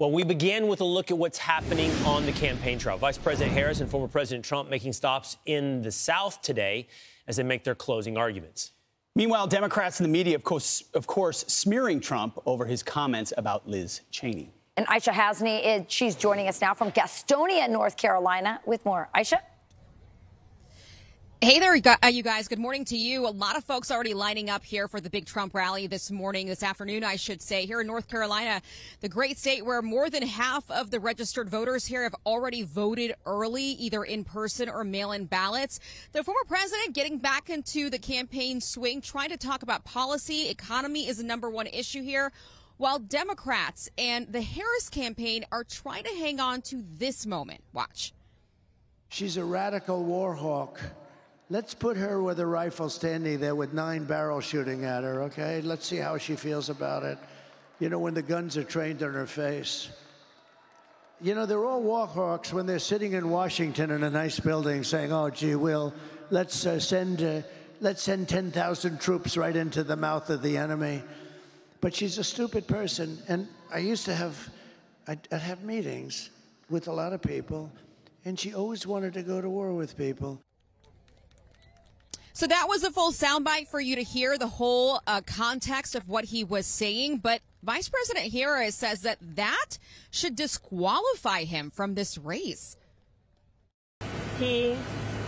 Well, we begin with a look at what's happening on the campaign trail. Vice President Harris and former President Trump making stops in the South today as they make their closing arguments. Meanwhile, Democrats and the media, of course, of course, smearing Trump over his comments about Liz Cheney. And Aishah Hasnie, she's joining us now from Gastonia, North Carolina, with more. Aishah? Hey there, uh, you guys. Good morning to you. A lot of folks already lining up here for the big Trump rally this morning, this afternoon, I should say, here in North Carolina, the great state where more than half of the registered voters here have already voted early, either in person or mail in ballots. The former president getting back into the campaign swing, trying to talk about policy. Economy is the number one issue here. While Democrats and the Harris campaign are trying to hang on to this moment. Watch. She's a radical war hawk Let's put her with a rifle standing there with nine barrels shooting at her, okay? Let's see how she feels about it. You know, when the guns are trained on her face. You know, they're all war hawks when they're sitting in Washington in a nice building saying, oh, gee, Will, let's uh, send, uh, let's send 10,000 troops right into the mouth of the enemy. But she's a stupid person. And I used to have, I'd, I'd have meetings with a lot of people, and she always wanted to go to war with people. So that was a full soundbite for you to hear the whole uh, context of what he was saying. But Vice President Harris says that that should disqualify him from this race. He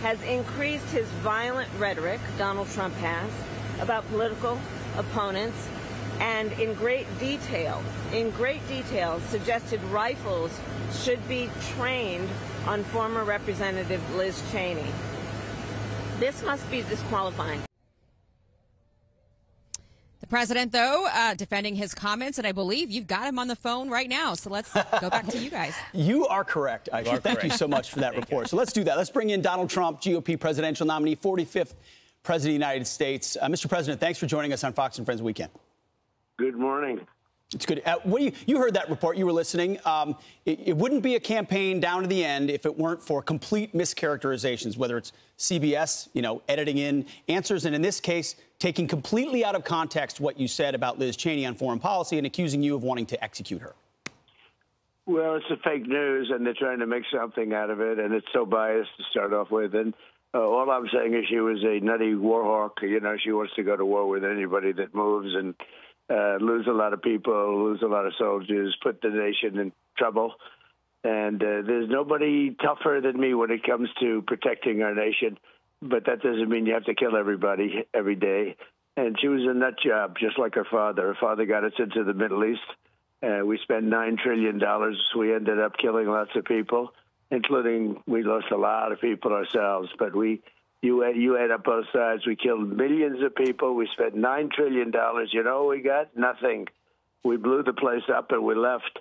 has increased his violent rhetoric, Donald Trump has, about political opponents and in great detail, in great detail, suggested rifles should be trained on former Representative Liz Cheney. This must be disqualifying. The president, though, uh, defending his comments, and I believe you've got him on the phone right now. So let's go back to you guys. You are correct, Aishah. Thank correct. you so much for that report. So let's do that. Let's bring in Donald Trump, GOP presidential nominee, 45th president of the United States. Uh, Mr. President, thanks for joining us on Fox and Friends Weekend. Good morning. It's good. Uh, what you, you heard that report. You were listening. Um, it, it, wouldn't be a campaign down to the end if it weren't for complete mischaracterizations, whether it's CBS, you know, editing in answers, and in this case, taking completely out of context what you said about Liz Cheney on foreign policy and accusing you of wanting to execute her. Well, it's a fake news, and they're trying to make something out of it, and it's so biased to start off with. And uh, all I'm saying is she was a nutty war hawk. You know, she wants to go to war with anybody that moves, and uh, lose a lot of people, lose a lot of soldiers, put the nation in trouble. And uh, there's nobody tougher than me when it comes to protecting our nation. But that doesn't mean you have to kill everybody every day. And she was a nut job, just like her father. Her father got us into the Middle East. Uh, we spent $9 trillion. We ended up killing lots of people, including we lost a lot of people ourselves. But we you you add up both sides. We killed millions of people. We spent nine trillion dollars. You know, we got nothing. We blew the place up and we left,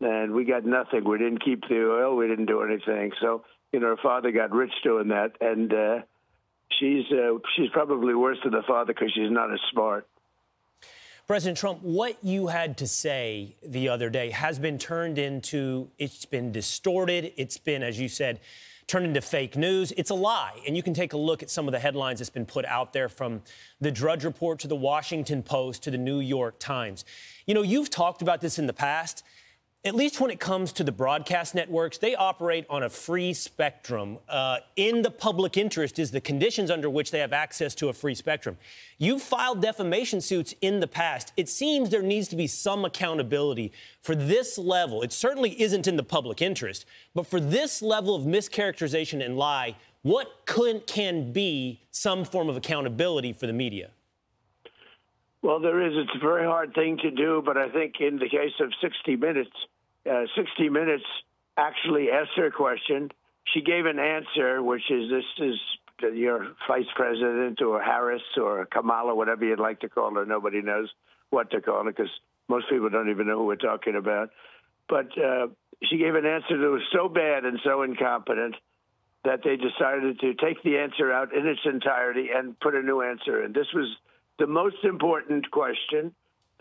and we got nothing. We didn't keep the oil. We didn't do anything. So you know, her father got rich doing that, and uh, she's uh, she's probably worse than the father because she's not as smart. President Trump, what you had to say the other day has been turned into, it's been distorted. It's been, as you said, turned into fake news. It's a lie. And you can take a look at some of the headlines that's been put out there from the Drudge Report to the Washington Post to the New York Times. You know, you've talked about this in the past at least when it comes to the broadcast networks, they operate on a free spectrum. Uh, in the public interest is the conditions under which they have access to a free spectrum. You've filed defamation suits in the past. It seems there needs to be some accountability for this level. It certainly isn't in the public interest, but for this level of mischaracterization and lie, what could, can be some form of accountability for the media? Well, there is. It's a very hard thing to do, but I think in the case of 60 Minutes, uh, 60 Minutes actually asked her a question. She gave an answer, which is this is your vice president or Harris or Kamala, whatever you'd like to call her. Nobody knows what to call her because most people don't even know who we're talking about. But uh, she gave an answer that was so bad and so incompetent that they decided to take the answer out in its entirety and put a new answer in. This was the most important question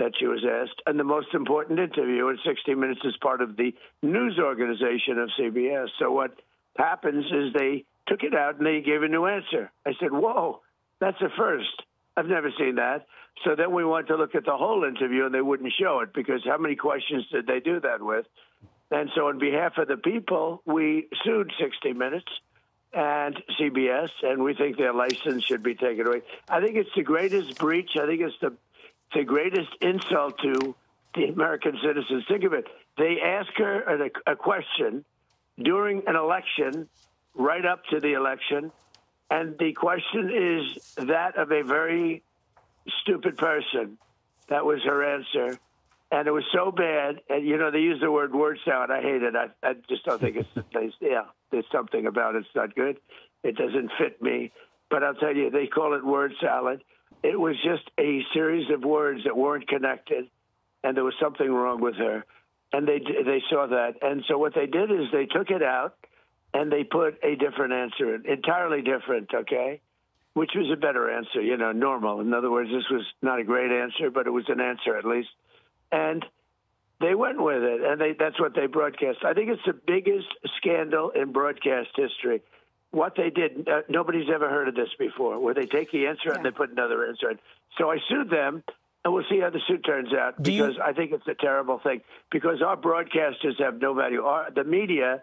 that she was asked and the most important interview in 60 Minutes as part of the news organization of CBS. So what happens is they took it out and they gave a new answer. I said, whoa, that's a first. I've never seen that. So then we went to look at the whole interview, and they wouldn't show it because how many questions did they do that with? And so, on behalf of the people, we sued 60 Minutes and CBS, and we think their license should be taken away. I think it's the greatest breach. I think it's the the greatest insult to the American citizens. Think of it. They ask her a, a question during an election, right up to the election, and the question is that of a very stupid person. That was her answer. And it was so bad. And, you know, they use the word word salad. I hate it. I, I just don't think it's, yeah, there's something about it. It's not good. It doesn't fit me. But I'll tell you, they call it word salad. It was just a series of words that weren't connected, and there was something wrong with her. And they they saw that, and so what they did is they took it out, and they put a different answer in, entirely different. Okay, which was a better answer, you know, normal. In other words, this was not a great answer, but it was an answer at least. And they went with it, and they, that's what they broadcast. I think it's the biggest scandal in broadcast history. What they did, uh, nobody's ever heard of this before, where they take the answer yeah. and they put another answer in. So I sued them, and we'll see how the suit turns out because you... I think it's a terrible thing. Because our broadcasters have no value. Our, the media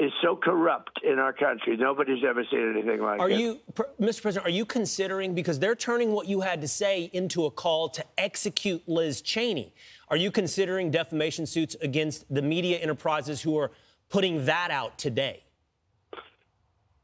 is so corrupt in our country. Nobody's ever seen anything like are it. Are you, Mr. President, are you considering, because they're turning what you had to say into a call to execute Liz Cheney, are you considering defamation suits against the media enterprises who are putting that out today?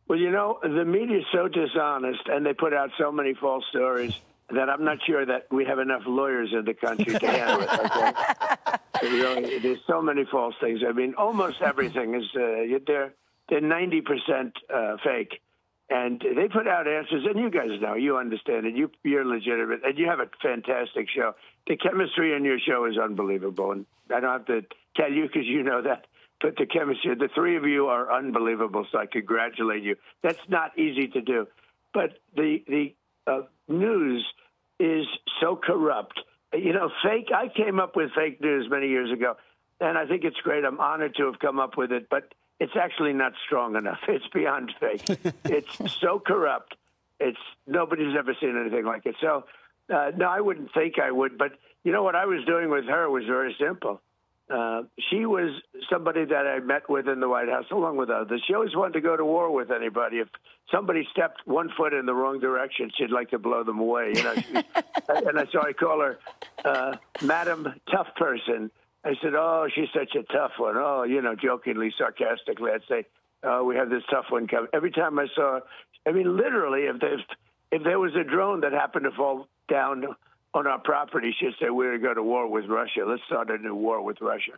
Well, you know, the media is so dishonest and they put out so many false stories that I'm not sure that we have enough lawyers in the country to handle it. Okay? really, there's so many false things. I mean, almost everything is uh, they're they're 90 percent uh, fake, and they put out answers. And you guys know, you understand it. You you're legitimate, and you have a fantastic show. The chemistry in your show is unbelievable, and I don't have to tell you because you know that. But the chemistry, the three of you are unbelievable. So I congratulate you. That's not easy to do, but the the uh, news is so corrupt you know, fake. I came up with fake news many years ago, and I think it's great. I'm honored to have come up with it, but it's actually not strong enough. It's beyond fake. it's so corrupt. It's nobody's ever seen anything like it. So, uh, no, I wouldn't think I would. But you know what I was doing with her was very simple. Uh, she was somebody that I met with in the White House, along with others. She always wanted to go to war with anybody. If somebody stepped one foot in the wrong direction, she'd like to blow them away. You know, she, and I, so I call her uh, Madam Tough Person. I said, "Oh, she's such a tough one." Oh, you know, jokingly, sarcastically, I'd say, "Oh, we have this tough one coming." Every time I saw, her, I mean, literally, if if there was a drone that happened to fall down on our property, she'd say, We're going to go to war with Russia. Let's start a new war with Russia.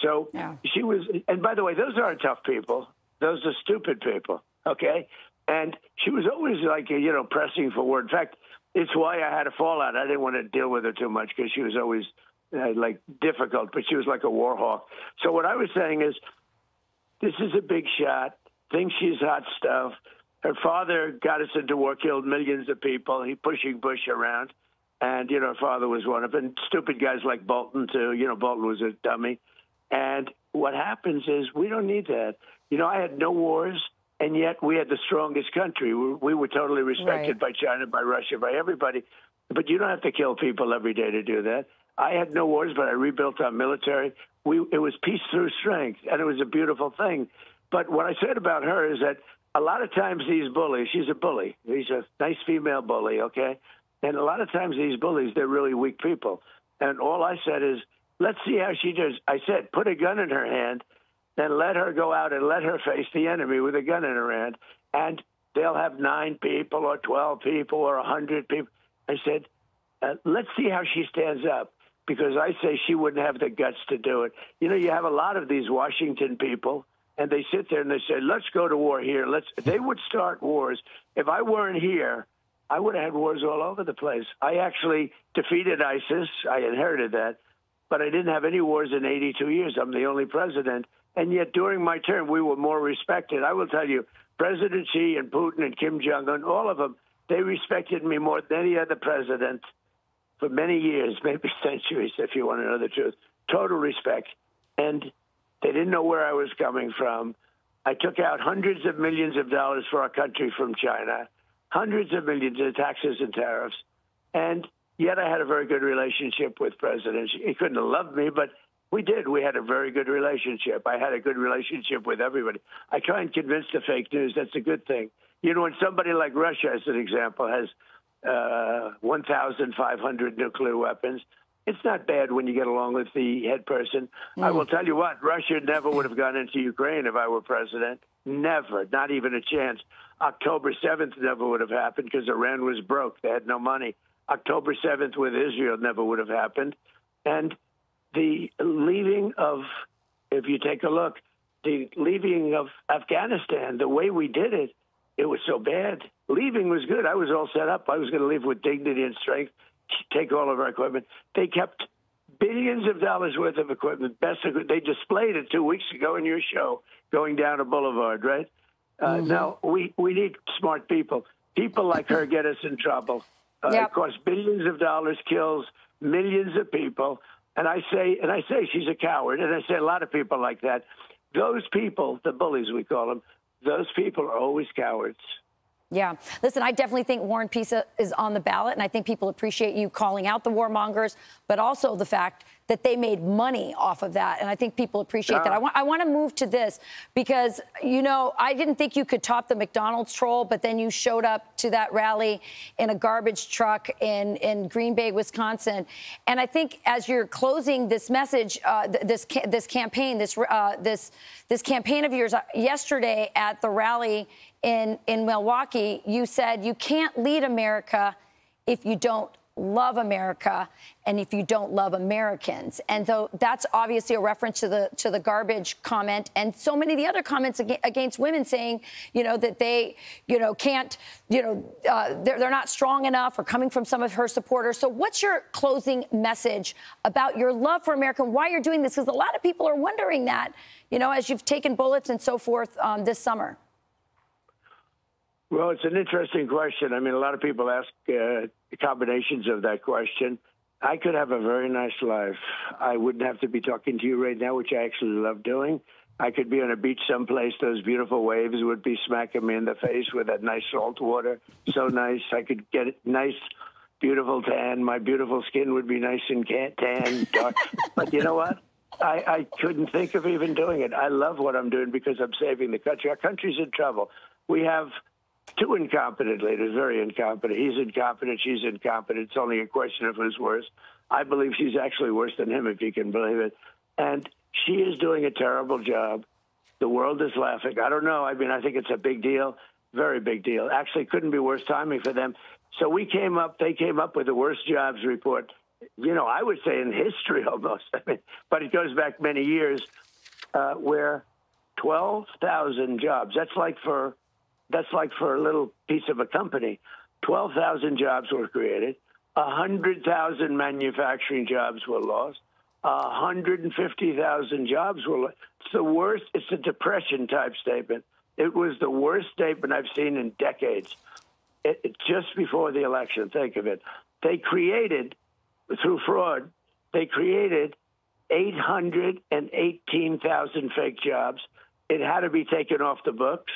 So yeah. she was, and by the way, those aren't tough people. Those are stupid people, okay? And she was always like, you know, pressing for word. In fact, it's why I had a fallout. I didn't want to deal with her too much because she was always uh, like difficult, but she was like a war hawk. So what I was saying is, this is a big shot. Thinks she's hot stuff. Her father got us into war, killed millions of people. He pushing Bush around and you know her father was one of them. Stupid guys like Bolton too. You know Bolton was a dummy, and what happens is we don't need that. You know I had no wars, and yet we had the strongest country. We, we were totally respected right. by China, by Russia, by everybody. But you don't have to kill people every day to do that. I had no wars, but I rebuilt our military. We it was peace through strength, and it was a beautiful thing. But what I said about her is that a lot of times these bullies, she's a bully. She's a nice female bully, okay? And a lot of times these bullies, they're really weak people. And all I said is, let's see how she does. I said, put a gun in her hand and let her go out and let her face the enemy with a gun in her hand. And they'll have nine people or 12 people or a 100 people. I said, uh, let's see how she stands up because I say she wouldn't have the guts to do it. You know, you have a lot of these Washington people and they sit there and they say, let's go to war here. Let's, they would start wars. If I weren't here, I would have had wars all over the place. I actually defeated ISIS. I inherited that, but I didn't have any wars in 82 years. I'm the only president. And yet, during my term, we were more respected. I will tell you, President Xi and Putin and Kim Jong un, all of them, they respected me more than any other president for many years, maybe centuries, if you want to know the truth. Total respect. And they didn't know where I was coming from. I took out hundreds of millions of dollars for our country from China hundreds of millions in taxes and tariffs. And yet I had a very good relationship with President. He couldn't have loved me, but we did. We had a very good relationship. I had a good relationship with everybody. I try and convince the fake news that's a good thing. You know, when somebody like Russia, as an example, has uh, 1,500 nuclear weapons, it's not bad when you get along with the head person. Mm. I will tell you what, Russia never would have gone into Ukraine if I were president. Never, not even a chance. October 7th never would have happened because Iran was broke. They had no money. October 7th with Israel never would have happened. And the leaving of, if you take a look, the leaving of Afghanistan, the way we did it, it was so bad. Leaving was good. I was all set up. I was going to leave with dignity and strength, take all of our equipment. They kept billions of dollars worth of equipment. Best they displayed it two weeks ago in your show, going down a boulevard, right? Uh, mm-hmm. Now we we need smart people. People like her get us in trouble. Uh, yep. It costs billions of dollars, kills millions of people. And I say, and I say she's a coward, and I say a lot of people like that. Those people, the bullies we call them, those people are always cowards. Yeah. Listen, I definitely think War and Peace is on the ballot, and I think people appreciate you calling out the warmongers, but also the fact that they made money off of that. And I think people appreciate yeah. that. I want, I want to move to this because, you know, I didn't think you could top the McDonald's troll, but then you showed up to that rally in a garbage truck in, in Green Bay, Wisconsin. And I think as you're closing this message, uh, this, this campaign, this, uh, this, this campaign of yours uh, yesterday at the rally in, in Milwaukee, you said you can't lead America if you don't love America and if you don't love Americans. And so that's obviously a reference to the to the garbage comment and so many of the other comments against women saying, you know, that they, you know, can't, you know, uh, they're, they're not strong enough or coming from some of her supporters. So what's your closing message about your love for America and why you're doing this? Because a lot of people are wondering that, you know, as you've taken bullets and so forth um, this summer. Well, it's an interesting question. I mean, a lot of people ask uh, combinations of that question. I could have a very nice life. I wouldn't have to be talking to you right now, which I actually love doing. I could be on a beach someplace. Those beautiful waves would be smacking me in the face with that nice salt water. So nice. I could get a nice, beautiful tan. My beautiful skin would be nice and tan, dark. but you know what? I, I couldn't think of even doing it. I love what I'm doing because I'm saving the country. Our country's in trouble. We have two incompetent leaders, very incompetent. He's incompetent, she's incompetent. It's only a question of who's worse. I believe she's actually worse than him, if you can believe it. And she is doing a terrible job. The world is laughing. I don't know. I mean, I think it's a big deal, very big deal. Actually, couldn't be worse timing for them. So we came up, they came up with the worst jobs report, you know, I would say in history almost. I mean, but it goes back many years uh, where 12,000 jobs, that's like for that's like for a little piece of a company. 12,000 jobs were created, 100,000 manufacturing jobs were lost, 150,000 jobs were lost. It's the worst, it's a depression type statement. It was the worst statement I've seen in decades. It, it, just before the election, think of it. They created, through fraud, they created 818,000 fake jobs. It had to be taken off the books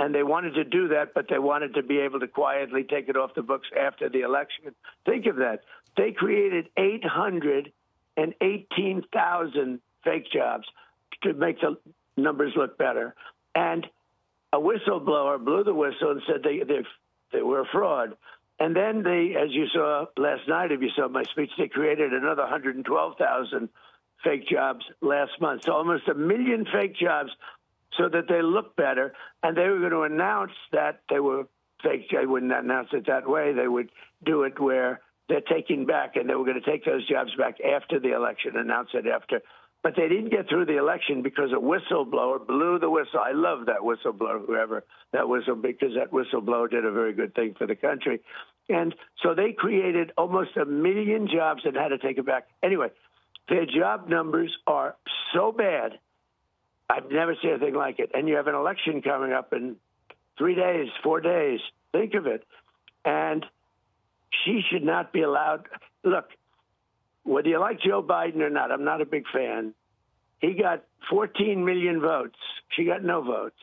and they wanted to do that, but they wanted to be able to quietly take it off the books after the election. Think of that. They created 818,000 fake jobs to make the numbers look better. And a whistleblower blew the whistle and said they, they, they were a fraud. And then they, as you saw last night, if you saw my speech, they created another 112,000 fake jobs last month. So almost a million fake jobs so that they look better. And they were going to announce that they were fake. They wouldn't announce it that way. They would do it where they're taking back, and they were going to take those jobs back after the election, announce it after. But they didn't get through the election because a whistleblower blew the whistle. I love that whistleblower, whoever that whistle, because that whistleblower did a very good thing for the country. And so they created almost a million jobs and had to take it back. Anyway, their job numbers are so bad I've never seen anything like it. And you have an election coming up in three days, four days. Think of it. And she should not be allowed. Look, whether you like Joe Biden or not, I'm not a big fan. He got 14 million votes. She got no votes.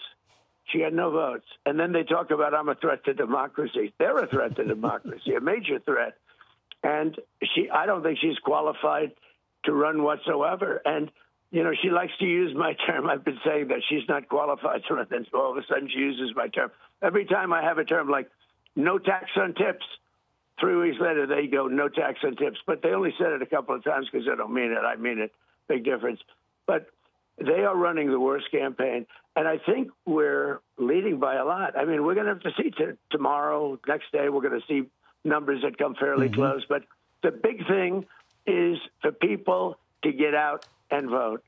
She got no votes. And then they talk about I'm a threat to democracy. They're a threat to democracy, a major threat. and she I don't think she's qualified to run whatsoever. And you know, she likes to use my term. I've been saying that she's not qualified to run, and all of a sudden she uses my term. Every time I have a term like no tax on tips, three weeks later they go no tax on tips. But they only said it a couple of times because I don't mean it. I mean it. Big difference. But they are running the worst campaign, and I think we're leading by a lot. I mean, we're going to have to see t- tomorrow, next day. We're going to see numbers that come fairly mm-hmm. close. But the big thing is for people to get out and vote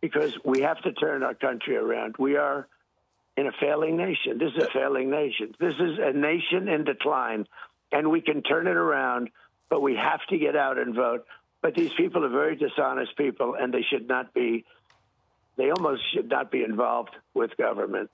because we have to turn our country around. We are in a failing nation. This is a failing nation. This is a nation in decline, and we can turn it around, but we have to get out and vote. But these people are very dishonest people, and they should not be. They almost should not be involved with government.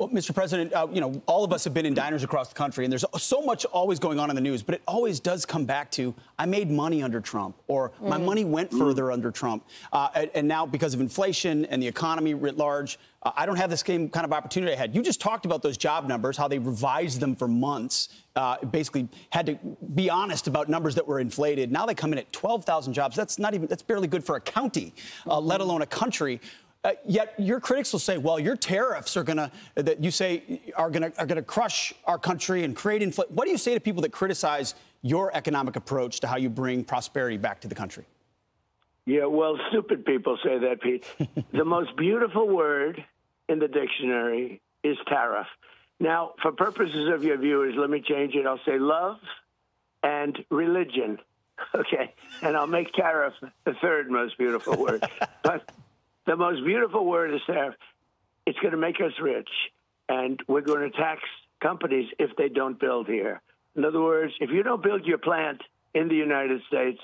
Well, Mr. President, uh, you know, all of us have been in diners across the country, and there's so much always going on in the news, but it always does come back to I made money under Trump, or my mm. money went further under Trump. Uh, and, and, now, because of inflation and the economy writ large, uh, I don't have the same kind of opportunity I had. You just talked about those job numbers, how they revised them for months, uh, basically had to be honest about numbers that were inflated. Now they come in at 12,000 jobs. That's not even, that's barely good for a county, uh, let alone a country. Uh, yet your critics will say, well, your tariffs are going to, that you say are going to are going to crush our country and create inflation. What do you say to people that criticize your economic approach to how you bring prosperity back to the country? Yeah, well, stupid people say that, Pete. the most beautiful word in the dictionary is tariff. Now, for purposes of your viewers, let me change it. I'll say love and religion. Okay. And I'll make tariff the third most beautiful word. but the most beautiful word is there. It's going to make us rich, and we're going to tax companies if they don't build here. In other words, if you don't build your plant in the United States,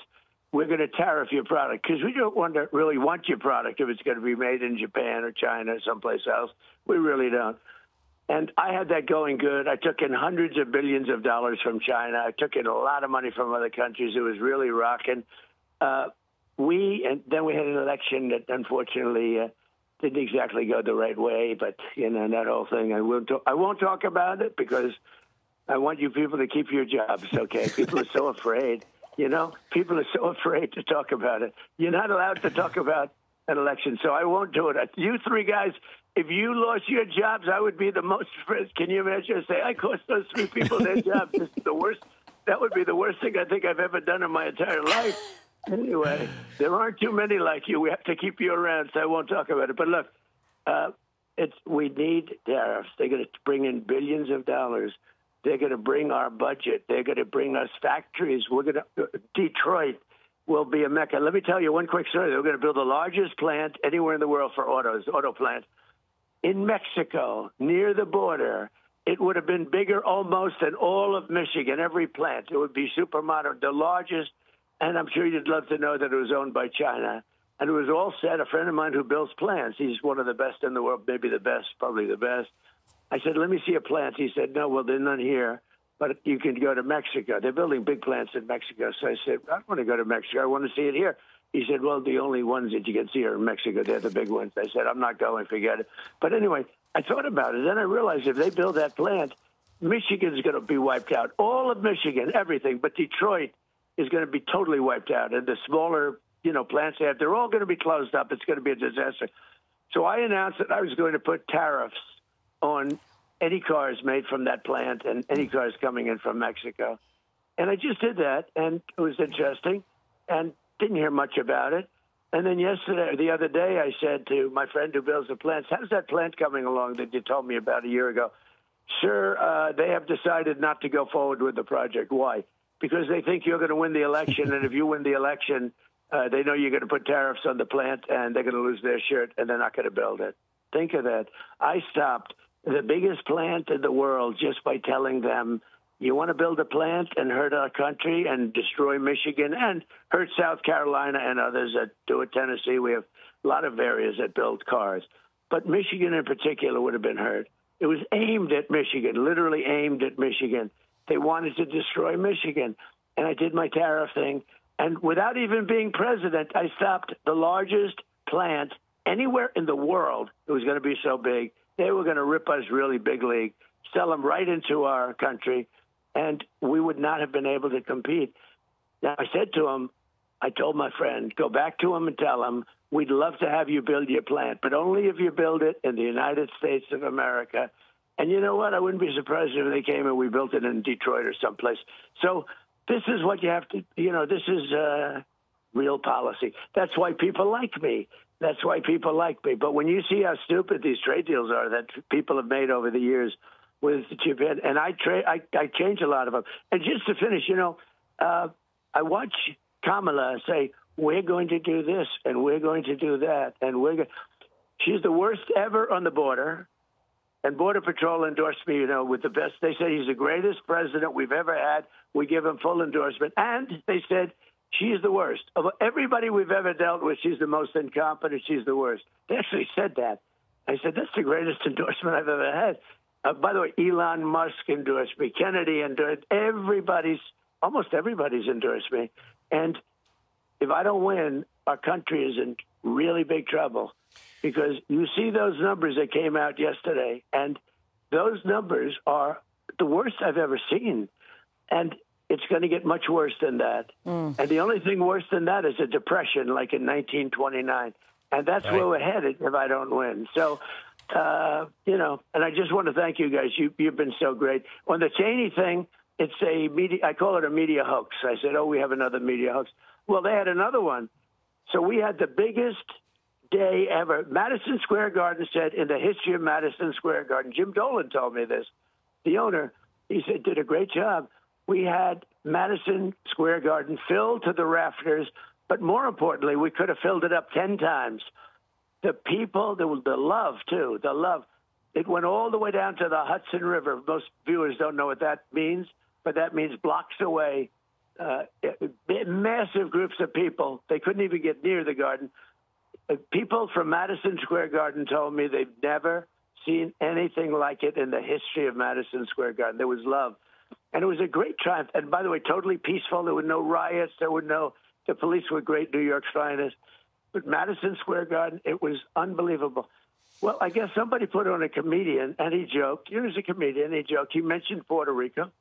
we're going to tariff your product because we don't want to really want your product if it's going to be made in Japan or China or someplace else. We really don't. And I had that going good. I took in hundreds of billions of dollars from China. I took in a lot of money from other countries. It was really rocking. Uh, we and then we had an election that unfortunately uh, didn't exactly go the right way. But you know that whole thing. I won't. Talk, I won't talk about it because I want you people to keep your jobs. Okay, people are so afraid. You know, people are so afraid to talk about it. You're not allowed to talk about an election, so I won't do it. You three guys, if you lost your jobs, I would be the most. Can you imagine? Say I cost those three people their jobs. This is the worst. That would be the worst thing I think I've ever done in my entire life. Anyway, there aren't too many like you. We have to keep you around, so I won't talk about it. But look, uh, it's we need tariffs. They're going to bring in billions of dollars. They're going to bring our budget. They're going to bring us factories. We're going to uh, Detroit will be a mecca. Let me tell you one quick story. They're going to build the largest plant anywhere in the world for autos, auto plant, in Mexico near the border. It would have been bigger almost than all of Michigan, every plant. It would be super modern, the largest and I'm sure you'd love to know that it was owned by China. And it was all set. A friend of mine who builds plants, he's one of the best in the world, maybe the best, probably the best. I said, let me see a plant. He said, no, well, they're none here, but you can go to Mexico. They're building big plants in Mexico. So I said, I don't want to go to Mexico. I want to see it here. He said, well, the only ones that you can see are in Mexico. They're the big ones. I said, I'm not going, forget it. But anyway, I thought about it. Then I realized if they build that plant, Michigan's going to be wiped out. All of Michigan, everything, but Detroit – is going to be totally wiped out. And the smaller, you know, plants they have, they're all going to be closed up. It's going to be a disaster. So I announced that I was going to put tariffs on any cars made from that plant and any cars coming in from Mexico. And I just did that, and it was interesting, and didn't hear much about it. And then yesterday, the other day, I said to my friend who builds the plants, "How's that plant coming along that you told me about a year ago?" Sir, uh, they have decided not to go forward with the project. Why? Because they think you're going to win the election, and if you win the election, uh, they know you're going to put tariffs on the plant, and they're going to lose their shirt, and they're not going to build it. Think of that. I stopped the biggest plant in the world just by telling them, you want to build a plant and hurt our country and destroy Michigan and hurt South Carolina and others that do it, Tennessee. We have a lot of areas that build cars. But Michigan in particular would have been hurt. It was aimed at Michigan, literally aimed at Michigan. They wanted to destroy Michigan. And I did my tariff thing. And without even being president, I stopped the largest plant anywhere in the world. It was going to be so big. They were going to rip us really big league, sell them right into our country, and we would not have been able to compete. Now, I said to him, I told my friend, go back to him and tell him we'd love to have you build your plant, but only if you build it in the United States of America. And you know what? I wouldn't be surprised if they came and we built it in Detroit or someplace. So this is what you have to, you know, this is uh, real policy. That's why people like me. That's why people like me. But when you see how stupid these trade deals are that people have made over the years with Japan, and I trade, I, I change a lot of them. And just to finish, you know, uh, I watch Kamala say, "We're going to do this and we're going to do that," and we're. Go-. She's the worst ever on the border. And Border Patrol endorsed me, you know, with the best. They said he's the greatest president we've ever had. We give him full endorsement. And they said she's the worst. Of everybody we've ever dealt with, she's the most incompetent. She's the worst. They actually said that. I said, that's the greatest endorsement I've ever had. Uh, by the way, Elon Musk endorsed me. Kennedy endorsed everybody's, almost everybody's endorsed me. And if I don't win, our country is in really big trouble because you see those numbers that came out yesterday, and those numbers are the worst I've ever seen. And it's going to get much worse than that. Mm. And the only thing worse than that is a depression like in 1929. And that's right. where we're headed if I don't win. So, uh, you know, and I just want to thank you guys. You, you've been so great. On the Cheney thing, it's a media, I call it a media hoax. I said, oh, we have another media hoax. Well, they had another one. So we had the biggest day ever. Madison Square Garden said in the history of Madison Square Garden, Jim Dolan told me this, the owner, he said, did a great job we had Madison Square Garden filled to the rafters, but more importantly, we could have filled it up 10 times. The people, the, the love, too, the love. It went all the way down to the Hudson River. Most viewers don't know what that means, but that means blocks away. Uh, massive groups of people. They couldn't even get near the garden. People from Madison Square Garden told me they've never seen anything like it in the history of Madison Square Garden. There was love. And it was a great triumph. And by the way, totally peaceful. There were no riots. There were no, the police were great, New York's finest. But Madison Square Garden, it was unbelievable. Well, I guess somebody put on a comedian, and he joked. He was a comedian. He joked. He mentioned Puerto Rico.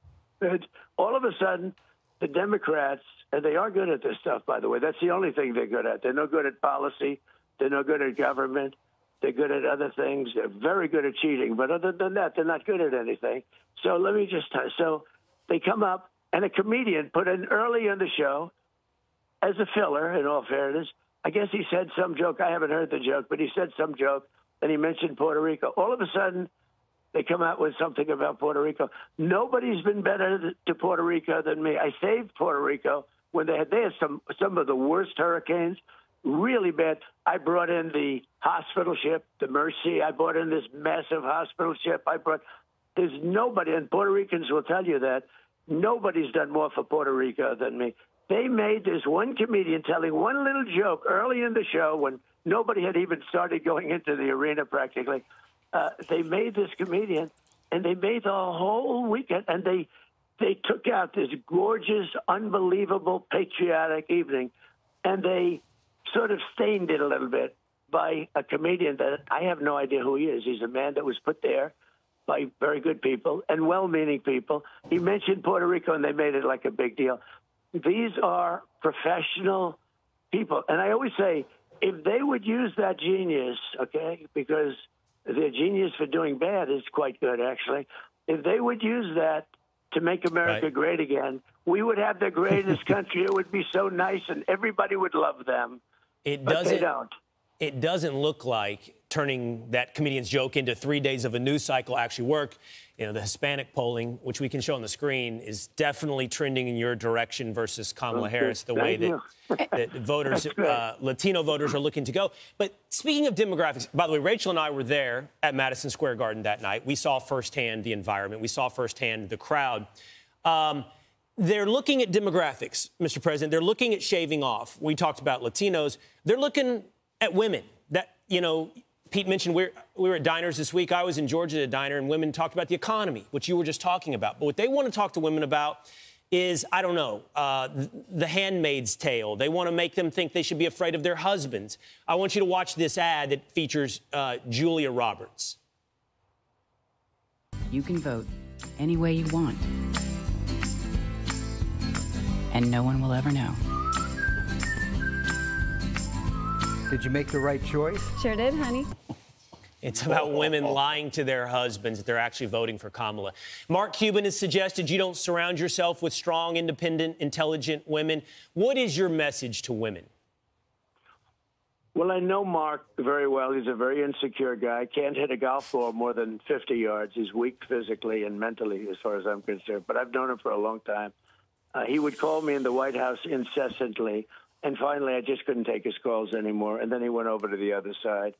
And all of a sudden, the Democrats, and they are good at this stuff, by the way. That's the only thing they're good at. They're no good at policy. They're no good at government. They're good at other things. They're very good at cheating, but other than that, they're not good at anything. So let me just so they come up and a comedian put in early in the show as a filler. In all fairness, I guess he said some joke. I haven't heard the joke, but he said some joke and he mentioned Puerto Rico. All of a sudden, they come out with something about Puerto Rico. Nobody's been better to Puerto Rico than me. I saved Puerto Rico when they had they had some some of the worst hurricanes really bad. I brought in the hospital ship, the Mercy. I brought in this massive hospital ship. I brought. There's nobody, and Puerto Ricans will tell you that nobody's done more for Puerto Rico than me. They made this one comedian telling one little joke early in the show when nobody had even started going into the arena practically. Uh, they made this comedian, and they made the whole weekend, and they they took out this gorgeous, unbelievable, patriotic evening, and they sort of stained it a little bit by a comedian that I have no idea who he is. He's a man that was put there by very good people and well meaning people. He mentioned Puerto Rico and they made it like a big deal. These are professional people. And I always say, if they would use that genius, okay, because their genius for doing bad is quite good, actually. If they would use that to make America right. great again, we would have the greatest country. It would be so nice and everybody would love them. It doesn't. It doesn't look like turning that comedian's joke into three days of a news cycle actually work. You know, the Hispanic polling, which we can show on the screen, is definitely trending in your direction versus Kamala Harris, the way that, that voters, uh, Latino voters, are looking to go. But speaking of demographics, by the way, Rachel and I were there at Madison Square Garden that night. We saw firsthand the environment, we saw firsthand the crowd. Um, they're looking at demographics, Mr. President. They're looking at shaving off. We talked about Latinos. They're looking at women. That, you know, Pete mentioned we're, we were at diners this week. I was in Georgia at a diner, and women talked about the economy, which you were just talking about. But what they want to talk to women about is, I don't know, uh, the handmaid's tale. They want to make them think they should be afraid of their husbands. I want you to watch this ad that features uh, Julia Roberts. You can vote any way you want and no one will ever know. Did you make the right choice? Sure did, honey. It's about women lying to their husbands that they're actually voting for Kamala. Mark Cuban has suggested you don't surround yourself with strong, independent, intelligent women. What is your message to women? Well, I know Mark very well. He's a very insecure guy. Can't hit a golf ball more than 50 yards. He's weak physically and mentally, as far as I'm concerned. But I've known him for a long time. Uh, he would call me in the White House incessantly. And finally, I just couldn't take his calls anymore. And then he went over to the other side.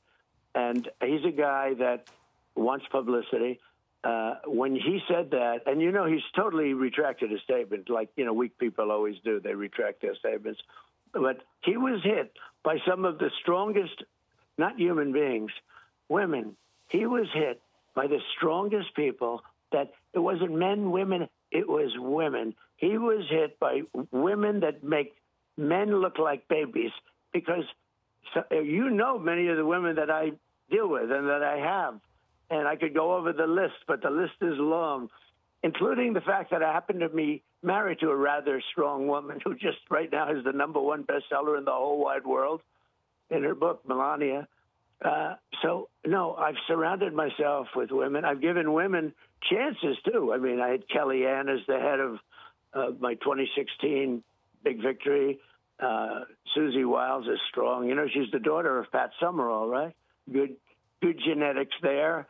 And he's a guy that wants publicity. Uh, when he said that, and you know, he's totally retracted his statement, like, you know, weak people always do. They retract their statements. But he was hit by some of the strongest, not human beings, women. He was hit by the strongest people that it wasn't men, women, it was women. He was hit by women that make men look like babies because so, you know many of the women that I deal with and that I have. And I could go over the list, but the list is long, including the fact that I happen to be married to a rather strong woman who just right now is the number one bestseller in the whole wide world in her book, Melania. Uh, so, no, I've surrounded myself with women. I've given women chances, too. I mean, I had Kellyanne as the head of uh, my 2016 big victory. Uh, Susie Wiles is strong. You know, she's the daughter of Pat Summerall, right? Good, good genetics there.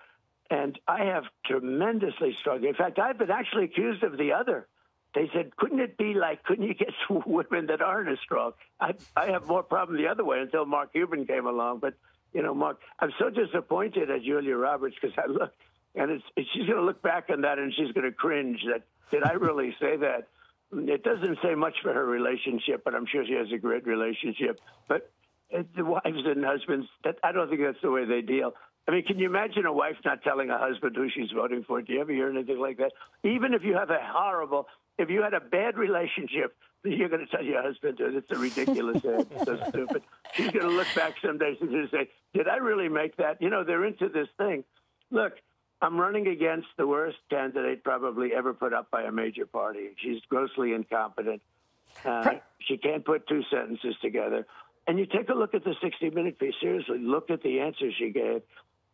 And I have tremendously struggled. In fact, I've been actually accused of the other. They said, couldn't it be like, couldn't you get women that aren't as strong? I, I have more problem the other way until Mark Cuban came along. But, you know, Mark, I'm so disappointed at Julia Roberts because I look, and it's, she's going to look back on that and she's going to cringe that, did I really say that? It doesn't say much for her relationship, but I'm sure she has a great relationship. But the wives and husbands, that, I don't think that's the way they deal. I mean, can you imagine a wife not telling a husband who she's voting for? Do you ever hear anything like that? Even if you have a horrible, if you had a bad relationship, you're going to tell your husband it's a ridiculous ad. It's so stupid. She's going to look back someday and say, "Did I really make that?" You know, they're into this thing. Look, I'm running against the worst candidate probably ever put up by a major party. She's grossly incompetent. Uh, she can't put two sentences together. And you take a look at the 60 minute piece, seriously, look at the answers she gave.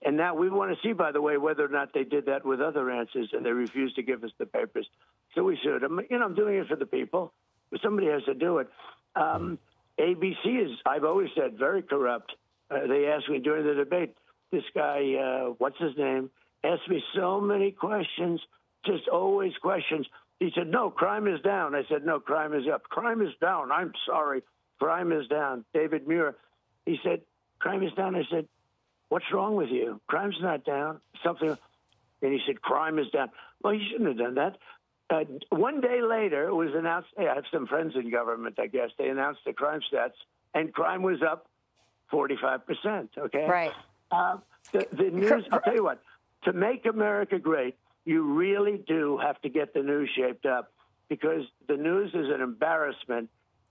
And now we want to see, by the way, whether or not they did that with other answers, and they refused to give us the papers. So we should. I'm, you know, I'm doing it for the people, but somebody has to do it. Um, ABC is, I've always said, very corrupt. Uh, they asked me during the debate, this guy, uh, what's his name, asked me so many questions, just always questions. He said, no, crime is down. I said, no, crime is up. Crime is down. I'm sorry. Crime is down. David Muir, he said, crime is down. I said, what's wrong with you? Crime's not down. Something. And he said, crime is down. Well, you shouldn't have done that. Uh, one day later, it was announced. Hey, I have some friends in government, I guess. They announced the crime stats, and crime was up 45%. Okay? Right. Uh, the, the news, I'll tell you what, to make America great, you really do have to get the news shaped up because the news is an embarrassment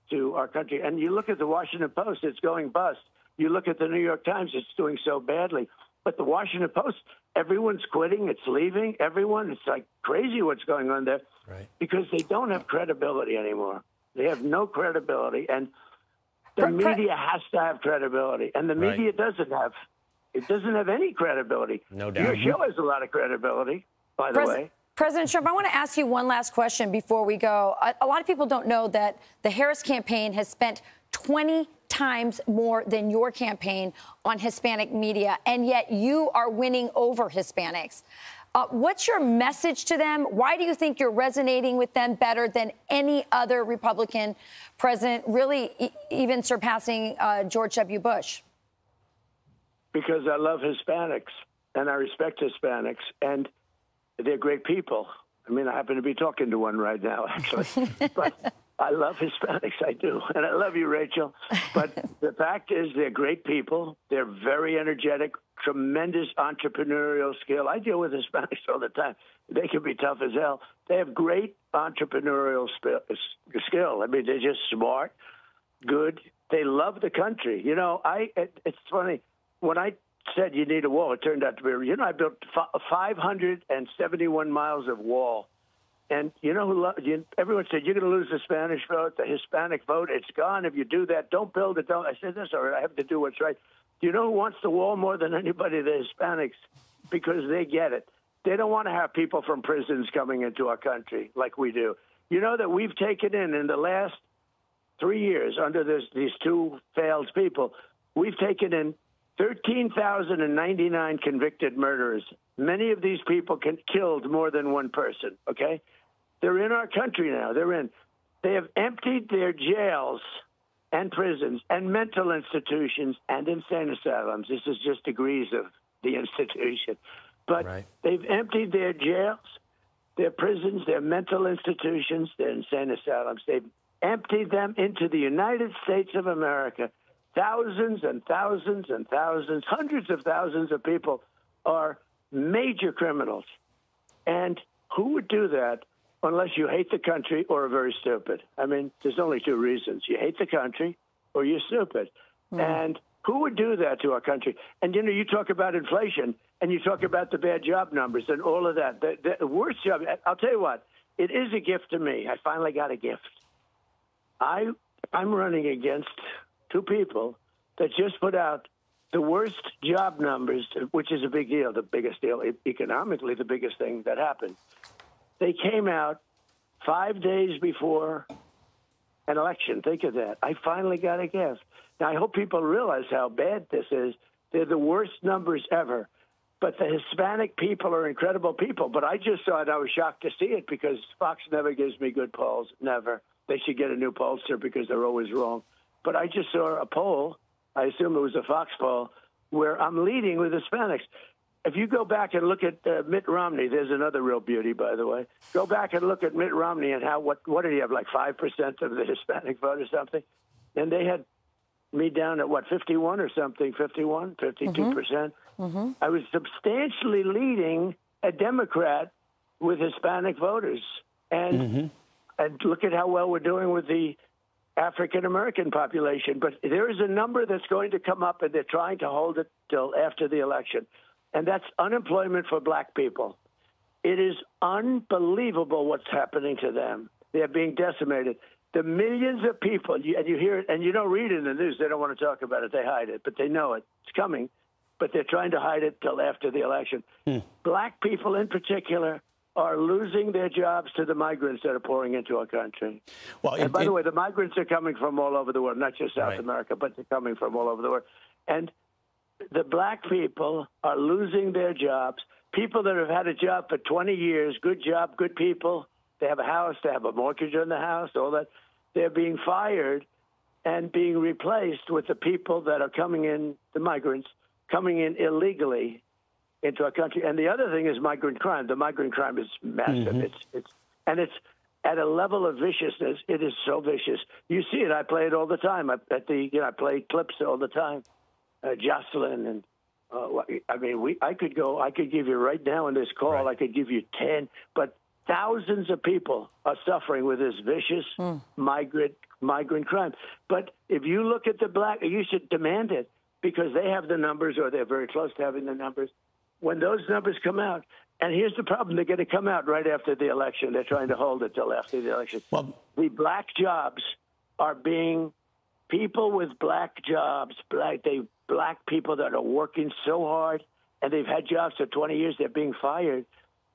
to our country. And you look at the Washington Post, it's going bust. You look at the New York Times, it's doing so badly. But the Washington Post, everyone's quitting, it's leaving, everyone. It's like crazy what's going on there right. because they don't have credibility anymore. They have no credibility. And the media has to have credibility. And the media right. doesn't have it doesn't have any credibility. No doubt. Your show has a lot of credibility, by the Pres- way. President Trump, I want to ask you one last question before we go. A, a lot of people don't know that the Harris campaign has spent 20 times more than your campaign on Hispanic media, and yet you are winning over Hispanics. Uh, what's your message to them? Why do you think you're resonating with them better than any other Republican president, really e- even surpassing uh, George W. Bush? Because I love Hispanics and I respect Hispanics, and they're great people. I mean, I happen to be talking to one right now, actually. but I love Hispanics, I do. And I love you, Rachel. But the fact is, they're great people. They're very energetic, tremendous entrepreneurial skill. I deal with Hispanics all the time. They can be tough as hell. They have great entrepreneurial skill. I mean, they're just smart, good. They love the country. You know, I. It, it's funny when I said you need a wall, it turned out to be. You know, I built 571 miles of wall And you know who? You, everyone said you're going to lose the Spanish vote, the Hispanic vote. It's gone if you do that. Don't build it. Don't. I said this. or I have to do what's right. Do you know who wants the wall more than anybody? The Hispanics, because they get it. They don't want to have people from prisons coming into our country like we do. You know that we've taken in in the last three years under this, these two failed people, we've taken in 13,099 convicted murderers. Many of these people can, killed more than one person, okay? They're in our country now. They're in. They have emptied their jails and prisons and mental institutions and insane asylums. This is just degrees of the institution. But Right. they've emptied their jails, their prisons, their mental institutions, their insane asylums. They've emptied them into the United States of America. Thousands and thousands and thousands, hundreds of thousands of people are major criminals. And who would do that unless you hate the country or are very stupid? I mean, there's only two reasons you hate the country or you're stupid. Hmm. And who would do that to our country? And you know, you talk about inflation and you talk about the bad job numbers and all of that. The, the worst job, I'll tell you what, it is a gift to me. I finally got a gift. I I'm running against two people that just put out the worst job numbers, which is a big deal, the biggest deal economically, the biggest thing that happened. They came out five days before an election. Think of that. I finally got a guess. Now I hope people realize how bad this is. They're the worst numbers ever. But the Hispanic people are incredible people. But I just saw it. I was shocked to see it because Fox never gives me good polls. Never. They should get a new pollster because they're always wrong. But I just saw a poll. I assume it was a Fox poll where I'm leading with Hispanics. If you go back and look at uh, Mitt Romney, there's another real beauty, by the way. Go back and look at Mitt Romney and how what what did he have like five percent of the Hispanic vote or something, and they had me down at what 51 or something 51 52 mm-hmm. percent mm-hmm. i was substantially leading a democrat with hispanic voters and mm-hmm. and look at how well we're doing with the african american population but there is a number that's going to come up and they're trying to hold it till after the election and that's unemployment for black people it is unbelievable what's happening to them. They're being decimated. The millions of people, and you hear it, and you don't read it in the news. They don't want to talk about it. They hide it, but they know it. It's coming, but they're trying to hide it till after the election. Hmm. Black people, in particular, are losing their jobs to the migrants that are pouring into our country. Well, and it- by it- the way, the migrants are coming from all over the world, not just South Right. America, but they're coming from all over the world. And the black people are losing their jobs. People that have had a job for 20 years, good job, good people, they have a house, they have a mortgage on the house, all that, they're being fired and being replaced with the people that are coming in, the migrants, coming in illegally into our country. And the other thing is migrant crime. The migrant crime is massive. It's it's and it's at a level of viciousness. It is so vicious. You see it. I play it all the time. I, at the you know I play clips all the time. Uh, Jocelyn and uh, I mean we I could go. I could give you right now in this call. Right. I could give you ten, but thousands of people are suffering with this vicious migrant migrant crime. But if you look at the black, you should demand it because they have the numbers, or they're very close to having the numbers. When those numbers come out, and here's the problem: they're going to come out right after the election. They're trying to hold it till after the election. Well- the black jobs are being people with black jobs, black they black people that are working so hard and they've had jobs for 20 years, they're being fired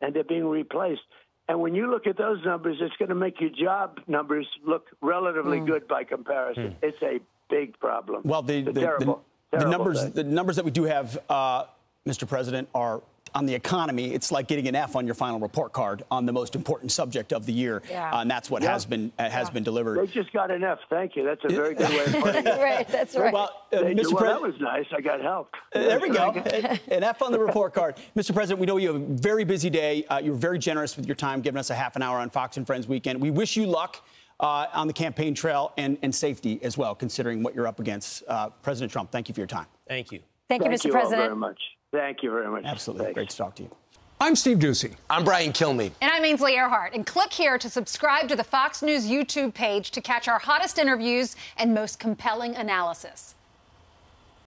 and they're being replaced. And when you look at those numbers, it's going to make your job numbers look relatively good by comparison. It's a big problem. Well, the, It's a the, terrible, the, the terrible numbers thing. the numbers that we do have, uh, Mr. President, are on the economy. It's like getting an F on your final report card on the most important subject of the year, Yeah. uh, and that's what Yeah. has been uh, has Yeah. been delivered. They just got an F. Thank you. That's a very good way of putting it. right, that's right. Well, uh, They- Mr. well, that was nice. I got help. There we go. An F on the report card. Mr. President, we know you have a very busy day. Uh, you're very generous with your time, giving us a half an hour on Fox and Friends weekend. We wish you luck uh, on the campaign trail and, and safety as well, considering what you're up against. Uh, President Trump, thank you for your time. Thank you. Thank you, Mr. you all President. very much. Thank you very much. Absolutely. Thanks. Great to talk to you. I'm Steve Doocy. I'm Brian Kilmeade. And I'm Ainsley Earhardt. And click here to subscribe to the Fox News YouTube page to catch our hottest interviews and most compelling analysis.